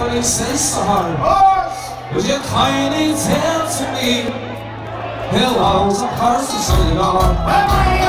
for heart. Would you kindly tell to me how was a person the yard?